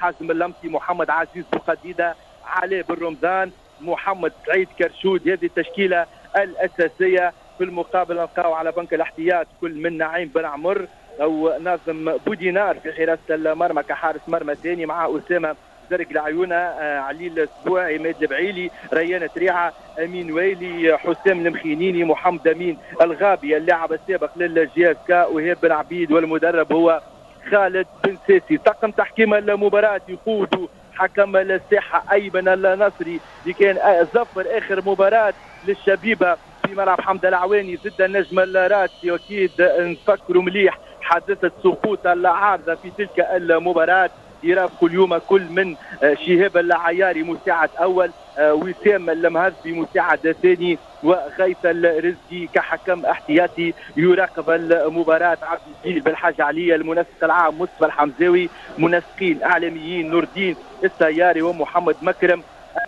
حازم اللمسي محمد عزيز بوقديده علي بن رمضان محمد سعيد كرشود. هذه التشكيلة الأساسية في المقابل. نلقاو على بنك الاحتياط كل من نعيم بن عمر أو ناظم بودينار في حراسة المرمى كحارس مرمى ثاني مع أسامة زرق العيونة آه، علي الأسبوع عماد البعيلي ريان تريعه أمين ويلي حسام المخينيني محمد أمين الغابي اللاعب السابق لل JSK وهيب بن عبيد والمدرب هو خالد بن سيسي. طاقم تحكيم المباراه يقود حكم الساحة أيمن النصري. اللي كان ظفر آخر مباراة للشبيبة في ملعب حمد العواني ضد النجم الراسي. واكيد نفكروا مليح حادثة سقوط العارضه في تلك المباراة. يرافقوا اليوم كل من شهاب العياري مساعد آه، وسام المهزبي مساعد ثاني وغيث الرزقي كحكم احتياطي يراقب المباراة. عبد الجليل بالحاج علي المنسق العام مصطفى الحمزاوي منسقين اعلاميين نور الدين السياري ومحمد مكرم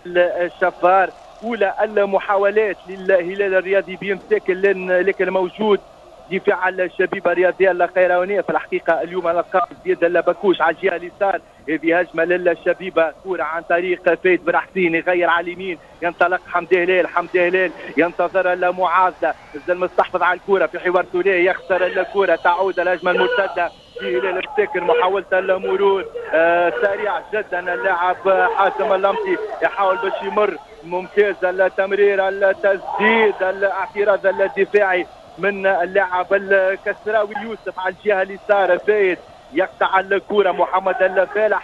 الشفار. أولى المحاولات للهلال الرياضي بيمسك لكن موجود دفاع الشبيبة الرياضية الخيرونيه في الحقيقة اليوم لقاء زياد اللبكوش على الجهة اليسار. هذه هجمه للشبيبه كرة عن طريق فايد بن حسين يغير على اليمين. ينطلق حمدي هلال. حمدي هلال ينتظر المعاذة الزلمة مستحفظ على الكرة. في حوار ثلاثي يخسر الكرة. تعود الهجمة المرتدة. هلال الساكن محاولة المرور. آه سريع جدا اللاعب حاتم اللمسي. يحاول باش يمر. ممتاز التمرير. التسديد الاعتراض الدفاعي. من اللاعب الكسراوي يوسف على الجهة اليسار فايد يقطع الكرة محمد الفالح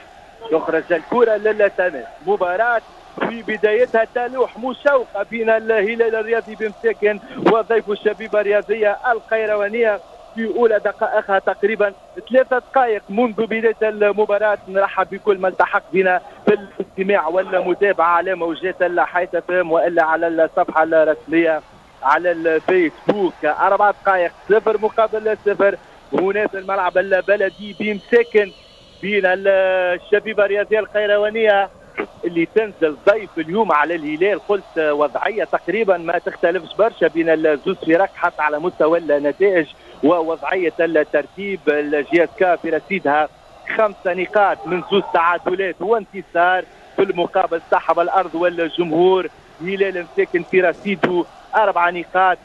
يخرج الكرة للتنس مباراة في بدايتها تلوح مشوقة بين الهلال الرياضي بمساكن وضيف الشبيبة الرياضية القيروانية في أولى دقائقها تقريبا ثلاثة دقائق منذ بداية المباراة. نرحب بكل من التحق بنا في الاستماع والمتابعة على موجات الحيث فهم وإلا على الصفحة الرسمية. على الفيسبوك. أربع دقائق صفر مقابل صفر. هنا في الملعب البلدي بمساكن بين الشبيبة الرياضية القيروانية اللي تنزل ضيف اليوم على الهلال. قلت وضعية تقريبا ما تختلفش برشا بين الزوز فرق حتى على مستوى النتائج ووضعية الترتيب. ال JSK في رصيدها خمسة نقاط من زوز تعادلات وانتصار في المقابل. صاحب الأرض والجمهور. هلال مساكن في رصيده. أربع نقاط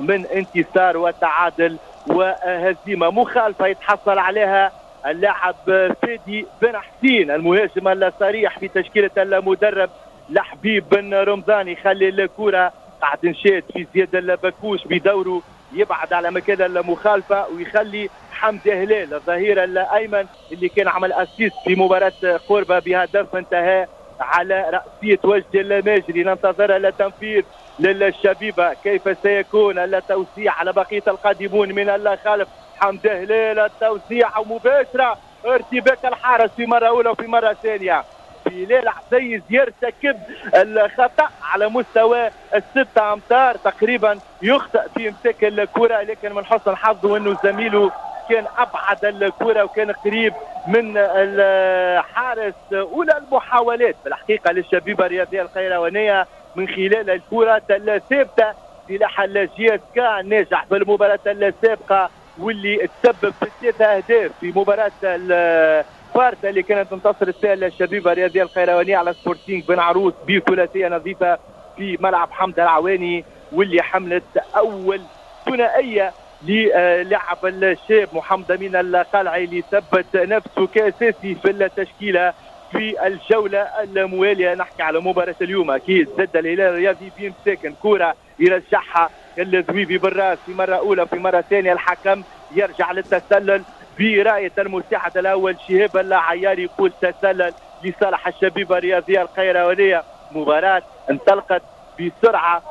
من انتصار وتعادل وهزيمة مخالفة يتحصل عليها اللاعب فادي بن حسين المهاجم الصريح في تشكيلة المدرب لحبيب بن رمضان يخلي الكرة قاعد نشاد في زياد البكوش بدوره يبعد على مكان المخالفة ويخلي حمزة هلال الظهير الأيمن اللي كان عمل أسيست في مباراة قربة بهدف انتهى. على رأسية وجه الماجري ننتظر التنفيذ للشبيبة. كيف سيكون التوسيع على بقية القادمون من الخلف؟ حمزة هلال التوسيع مباشرة. ارتباك الحارس في مرة أولى وفي مرة ثانية. هلال عزيز يرتكب الخطأ على مستوى الستة أمتار. تقريبا يخطئ في إمساك الكرة لكن من حسن حظه أنه زميله كان أبعد الكرة وكان قريب من الحارس أولى المحاولات. في الحقيقة للشبيبه الرياضيه القيروانية من خلال الكرة الثابته سلاح ال JSK ناجح في المباراة السابقة واللي تسبب في ثلاثة أهداف في مباراة الفارسه اللي كانت تنتصر فيها الشبيبه الرياضيه القيروانيه على سبورتينغ بن عروس بثلاثية نظيفة في ملعب حمد العواني واللي حملت أول ثنائية للاعب الشاب محمد امين القلعي اللي ثبت نفسه كأساسي في التشكيلة في الجولة الموالية. نحكي على مباراة اليوم. أكيد ضد الهلال الرياضي في مساكن كرة يرجعها الزويبي بالرأس في مرة أولى. في مرة ثانية الحكم يرجع للتسلل براية المساعد الأول شهاب العياري يقول تسلل لصالح الشبيبة الرياضية القيروانية. مباراة انطلقت بسرعة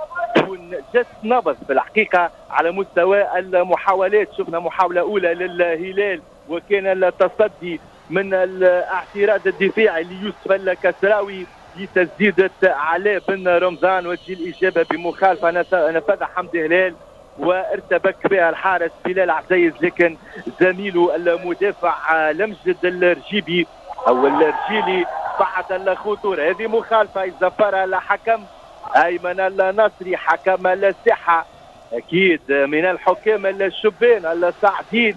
جس نبض في الحقيقة على مستوى المحاولات. شفنا محاولة أولى للهلال وكان التصدي من الاعتراض الدفاعي ليوسف الكسراوي لتسديدة علاء بن رمضان وتجي الإجابة بمخالفة نفذها حمدي هلال وارتبك بها الحارس بلال عزيز لكن زميله المدافع لمجد الرجيبي أو الرجيلي بعد الخطورة. هذه مخالفة يزفرها الحكم أيمن النصري حكم الساحه أكيد من الحكام الشبان الصاعدين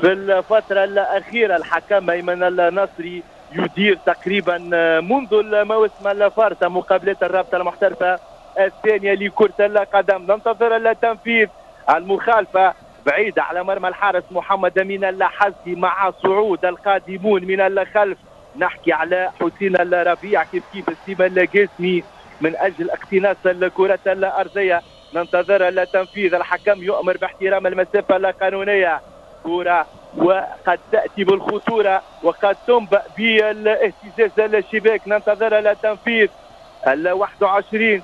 في الفترة الأخيرة الحكم أيمن النصري يدير تقريبا منذ الموسم الفارسه مقابلات الرابطة المحترفة الثانية لكرة القدم. ننتظر التنفيذ المخالفة بعيدة على مرمى الحارس محمد أمين اللحزي مع صعود القادمون من الخلف. نحكي على حسين الربيع كيف كيف السيما اللاقاسمي من أجل اقتناص الكرة الأرضية. ننتظر التنفيذ. الحكم يؤمر باحترام المسافة القانونية. كرة وقد تأتي بالخطورة وقد تنبأ بالاهتزاز الشباك. ننتظر التنفيذ. ال 21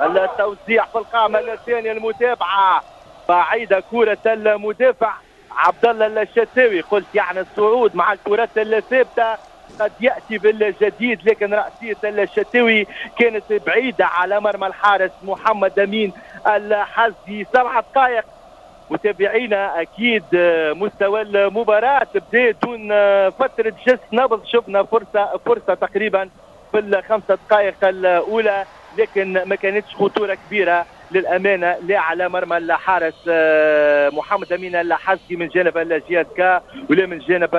التوزيع في القامة الثانية المتابعة. بعيدة كرة المدافع. عبد الله الشتاوي. قلت يعني الصعود مع الكرات الثابتة. قد يأتي بالجديد لكن رأسية الشتاوي كانت بعيدة على مرمى الحارس محمد أمين الحزي. سبع دقائق. متابعينا أكيد مستوى المباراة. تبدا دون فترة جس. نبض. شفنا فرصة فرصة تقريبا في الخمسة دقائق الأولى لكن ما كانتش خطورة كبيرة. للأمانة لا على مرمى الحارس آه، محمد أمين الحزكي من جانب الجهاد كا ولا من جانب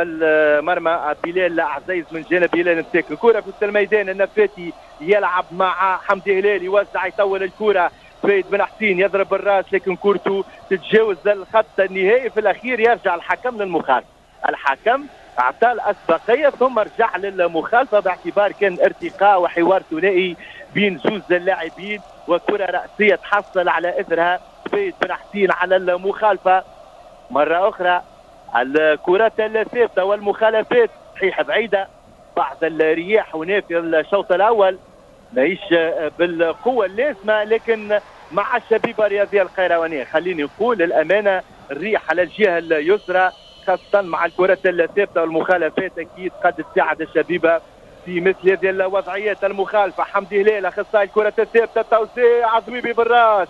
مرمى بلال عزيز من جانب هلال مساك الكرة في وسط الميدان النفاتي يلعب مع حمدي هلال يوزع يطول الكرة. فايد بن حسين يضرب بالراس لكن كورته تتجاوز الخط النهائي. في الأخير يرجع الحكم للمخالف. الحكم أعطى الأسبقية ثم رجع للمخالفه باعتبار كان ارتقاء وحوار ثنائي بين زوز اللاعبين. وكرة رأسية تحصل على إثرها. فايد بن حسين على المخالفة. مرة أخرى الكرات الثابته والمخالفات. صحيح بعيدة. بعض الرياح هنا في الشوط الأول. ماهيش بالقوة اللازمة لكن مع الشبيبة الرياضيه القيروانية. خليني نقول الأمانة الريح على الجهة اليسرى خاصة مع الكرات الثابته والمخالفات أكيد قد تساعد الشبيبة. في مثل هذه الوضعيات المخالفة. حمدي هلال أخصائي الكرة الثابته توزيع ذويبي بالراس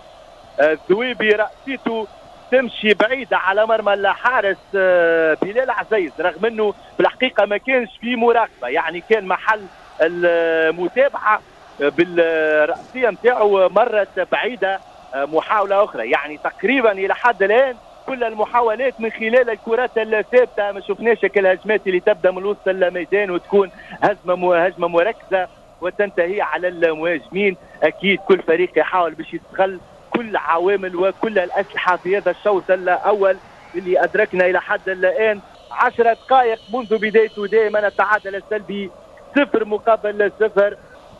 ذويبي رأسيته تمشي بعيدة على مرمى الحارس آه، بلال عزيز رغم إنه في الحقيقة ما كانش في مراقبة. يعني كان محل المتابعة بالرأسية نتاعو مرت بعيدة آه، محاولة أخرى. يعني تقريبا إلى حد الآن كل المحاولات من خلال الكرات الثابتة. ما شفناش الهجمات اللي تبدأ من وسط الميدان وتكون هجمة هجمة مركزة وتنتهي على المهاجمين. أكيد كل فريق يحاول باش يستغل كل عوامل وكل الأسلحة في هذا الشوط الأول اللي أدركنا إلى حد الآن. 10 دقائق منذ بدايته دائما. التعادل السلبي صفر مقابل صفر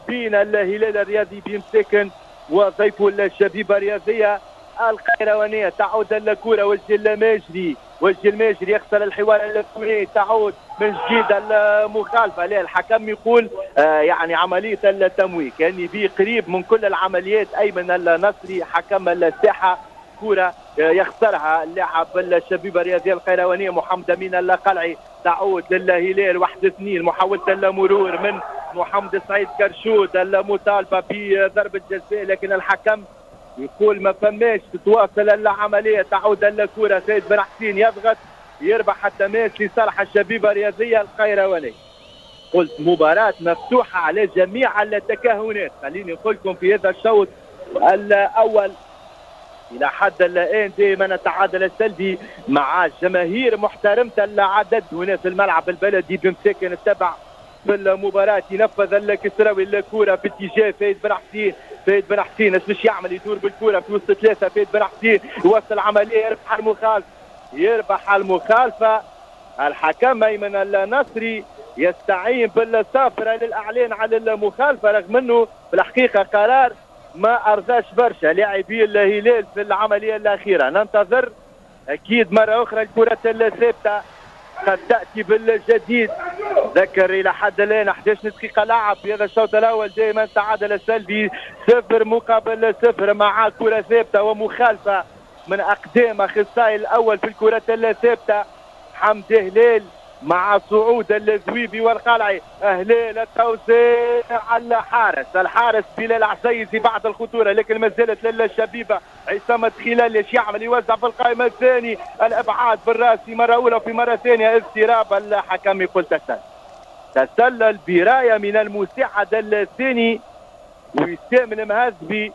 بين الهلال الرياضي بمساكن وضيفه الشبيبة الرياضية. القيروانيه تعود الكرة وجه الماجري وجه الماجري يخسر الحوار الالكتروني تعود من جديد المخالفة. لا الحكم يقول آه يعني عملية التمويه كان يبي قريب من كل العمليات ايمن النصري حكم الساحة كرة آه، يخسرها اللاعب الشبيبة الرياضية القيروانية محمد أمين القلعي. تعود للهلال واحد اثنين محاولة المرور من محمد سعيد كرشود المطالبة بضربة جزاء لكن الحكم يقول ما فماش تتواصل العملية تعود الكره سيد بن حسين يضغط يربح التماس لصالح الشبيبه الرياضية القيروانيه قلت مباراة مفتوحة على جميع التكهنات. خليني نقول لكم في هذا الشوط الأول إلى حد الآن دائما التعادل السلبي مع جماهير محترمة العدد هنا في الملعب البلدي بمساكن التبع في المباراة ينفذ الكسراوي الكرة في اتجاه فايد بن حسين. فايد بن حسين إيش باش يعمل؟ يدور بالكرة في وسط ثلاثة. فايد بن حسين يوصل عملية يربح المخالفة. يربح المخالفة. الحكم أيمن النصري يستعين بالصافرة للإعلان على المخالفة رغم أنه في الحقيقة قرار ما أرضاش برشا لاعبي الهلال في العملية الأخيرة. ننتظر أكيد مرة أخرى الكرة الثابتة قد تأتي بالجديد. ذكر إلى حد الان 11 دقيقه لعب في هذا الشوط الأول دائما تعادل السلبي صفر مقابل صفر مع كرة ثابتة ومخالفة من أقدام أخصائي الأول في الكرات الثابتة. حمد هلال مع صعود الذويبي والقلعي. هلال التوزيع على الحارس. الحارس بلال عسيزي بعد الخطورة لكن ما زالت للشبيبه عصام خلال إيش يعمل يوزع في القائمة الثاني الأبعاد بالرأس مرة أولى وفي مرة ثانية اضطراب الحكم يقول تسلل براية من المساعد الثاني وسام المهزبي